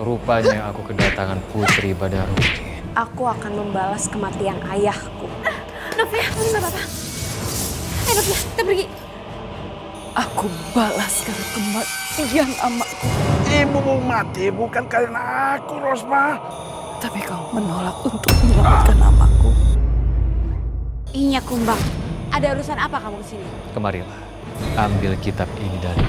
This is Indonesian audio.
Rupanya aku kedatangan Putri Badarudin. Aku akan membalas kematian ayahku. Novia, kamu nggak apa-apa. Ayo Novia, kita pergi. Aku balaskan kematian amaku. Ibumu mati bukan karena aku, Rosma. Tapi kau menolak untuk menyelamatkan namaku. Inya Kumbang, ada urusan apa kamu ke sini? Kemarilah, ambil kitab ini dari